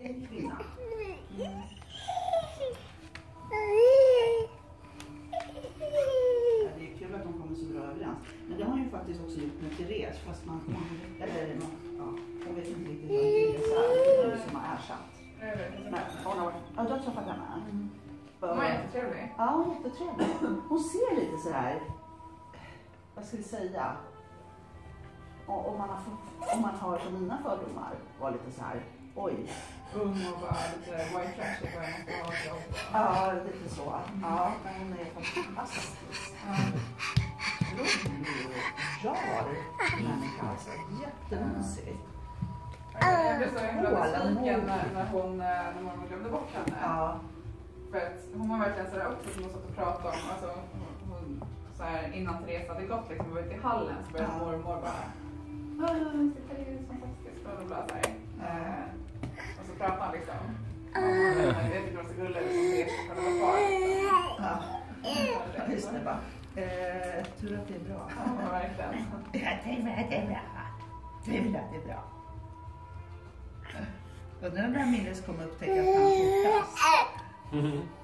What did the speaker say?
en kvinna. Mm. Ja, det är kul att de kommer så bra överens. Men det har ju faktiskt också gjort med Therese, fast man, man eller ja, hon vet inte riktigt vad Therese är, det är som har ersatt. Jag vet inte. Men hon har, ja, du har träffat henne? Hon var jättetrevlig. Ja, är jättetrevlig. Hon ser lite sådär, vad ska vi säga? Om man har, om man har mina fördomar var lite så här, oj, Ung och bara lite white trash och bara måste ha ett jobb. ja lite så. Ja, men hon är fantastisk. Rolig och rar människa alltså. Jättemysig. Jag blev så himla besviken när, hon, eh, när mormor glömde bort henne. Ja, För att hon var verkligen sådär också som hon satt och pratade om. Alltså, hon- hon, så här, innan Therese hade gått liksom, var ute i hallen så började Ja. mormor bara Ut som fortfarande var kvar. Ja. Just det, bara. Eh, tur att det är bra. Ja, verkligen. Det är bra, det är bra. Det är bra, det är bra. Undrar när Milles kommer upptäcka att han fotas.